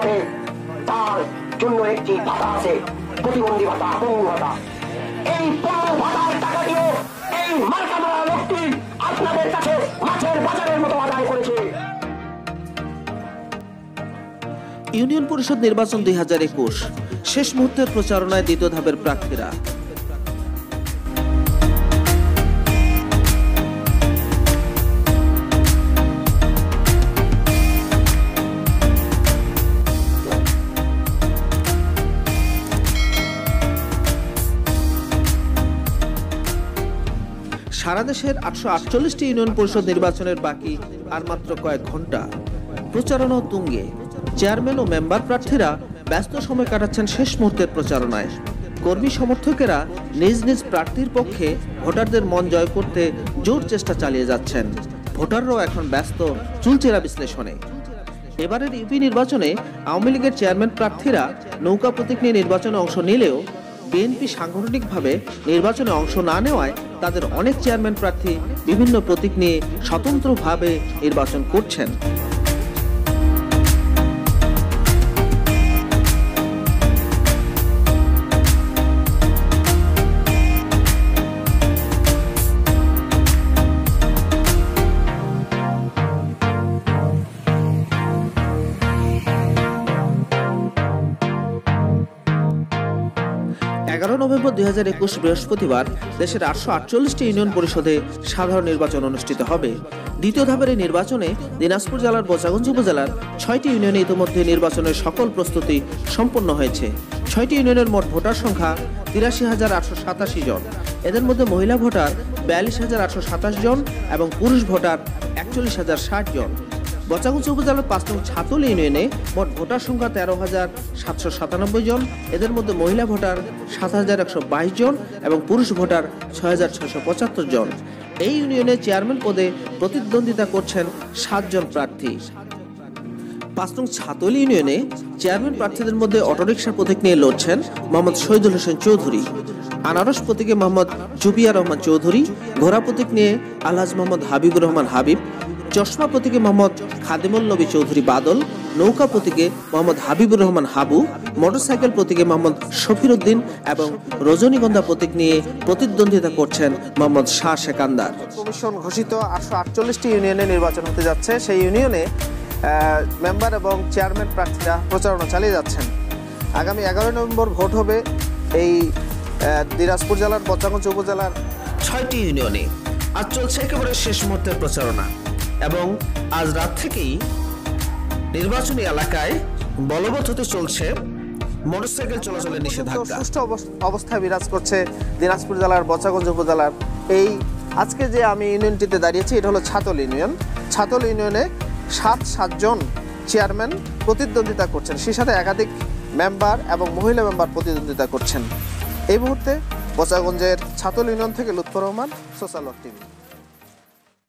কাটে তার জন্য একটি ভাতা আছে, প্রতিবন্ধী ভাতা পঙ্গু ভাতা। এই পঙ্গু ভাতার টাকা দিয়ে এই মার্কামারা লোকটি আপনাদের কাছে মাছের বাজারের মতো আদায় করেছে। ইউনিয়ন পরিষদ নির্বাচন দুই হাজার একুশ। শেষ মুহূর্তের প্রচারণায় দ্বিতীয় ধাপের প্রার্থীরা। সারা দেশের আটশো আটচল্লিশটি ইউনিয়ন পরিষদ নির্বাচনের বাকি আর মাত্র কয়েক ঘণ্টা। প্রচারণা তুঙ্গে। চেয়ারম্যান ও মেম্বার প্রার্থীরা ব্যস্ত সময় কাটাচ্ছেন শেষ মুহূর্তের প্রচারণায়। কর্মী সমর্থকেরা নিজ নিজ প্রার্থীর পক্ষে ভোটারদের মন জয় করতে জোর চেষ্টা চালিয়ে যাচ্ছেন। ভোটাররাও এখন ব্যস্ত, চুলচেরা বিশ্লেষণে। এবারের ইউপি নির্বাচনে আওয়ামী লীগের চেয়ারম্যান প্রার্থীরা নৌকা প্রতীক নিয়ে নির্বাচনে অংশ নিলেও বিএনপি সাংগঠনিকভাবে নির্বাচনে অংশ না নেওয়ায় তাদের অনেক চেয়ারম্যান প্রার্থী বিভিন্ন প্রতীক নিয়ে স্বতন্ত্রভাবে নির্বাচন করছেন। এগারো নভেম্বর দুই হাজার একুশ বৃহস্পতিবার দেশের আটশো আটচল্লিশটি ইউনিয়ন পরিষদে সাধারণ নির্বাচন অনুষ্ঠিত হবে। দ্বিতীয় ধাপের এই নির্বাচনে দিনাজপুর জেলার বোচাগঞ্জ উপজেলার ছয়টি ইউনিয়নে ইতিমধ্যে নির্বাচনের সকল প্রস্তুতি সম্পন্ন হয়েছে। ছয়টি ইউনিয়নের মোট ভোটার সংখ্যা তিরাশি হাজার আটশো সাতাশি জন। এদের মধ্যে মহিলা ভোটার বিয়াল্লিশ হাজার আটশো সাতাশ জন এবং পুরুষ ভোটার একচল্লিশ হাজার ষাট জন। বচাগঞ্জ উপজেলার পাঁচ নং ছাতুল ইউনিয়নে মোট ভোটার সংখ্যা তেরো হাজার সাতশো সাতানব্বই জন। এদের মধ্যে মহিলা ভোটার সাত হাজার একশো বাইশ জন এবং পুরুষ ভোটার ছয় হাজার ছয়শো পঁচাত্তর জন। এই ইউনিয়নে চেয়ারম্যান পদে প্রতিদ্বন্দ্বিতা করছেন সাতজন প্রার্থী। পাঁচ নং ছাতল ইউনিয়নে চেয়ারম্যান প্রার্থীদের মধ্যে অটোরিকশা প্রতীক নিয়ে লড়ছেন মোহাম্মদ শহীদুল হোসেন চৌধুরী। আনারস প্রতীকে মোহাম্মদ জুবিয়া রহমান চৌধুরী, ঘোড়া প্রতীক নিয়ে আলহাজ মোহাম্মদ হাবিবুর রহমান হাবিব চশমা প্রতীকে মোহাম্মদ খাদিমুল নবী চৌধুরী বাদল নৌকা প্রতীকে মোহাম্মদ হাবিবুর রহমান হাবু মোটরসাইকেল প্রতীকে মোহাম্মদ শফির উদ্দিন এবং রজনীগন্ধা প্রতীক নিয়ে প্রতিদ্বন্দ্বিতা করছেন মোহাম্মদ শাহ সেকান্দার। কমিশন ঘোষিত আটশো আটচল্লিশটি ইউনিয়নে নির্বাচন হতে যাচ্ছে। সেই ইউনিয়নে মেম্বার এবং চেয়ারম্যান প্রার্থীরা প্রচারণা চালিয়ে যাচ্ছেন। আগামী এগারোই নভেম্বর ভোট হবে এই দিনাজপুর জেলার বচ্চাগঞ্জ উপজেলার। ছয়টি ইউনিয়নে। আজ চলছে একেবারে শেষ মুহূর্তের প্রচারণা। এবং আজ রাত থেকেই নির্বাচনী এলাকায় বলবৎ হতে চলছে মোটরসাইকেল চলাচলের নিষেধাজ্ঞা। সুষ্ঠু অবস- অবস্থায় বিরাজ করছে দিনাজপুর জেলার বচাগঞ্জ উপজেলার এই আজকে যে আমি ইউনিয়নটিতে দাঁড়িয়েছি এটা হলো ছাতল ইউনিয়ন। ছাতল ইউনিয়নে সাত সাতজন চেয়ারম্যান প্রতিদ্বন্দ্বিতা করছেন। সেই সাথে একাধিক মেম্বার এবং মহিলা মেম্বার প্রতিদ্বন্দ্বিতা করছেন। এই মুহূর্তে বচাগঞ্জের ছাতল ইউনিয়ন থেকে Lutfar Rahman social work TV.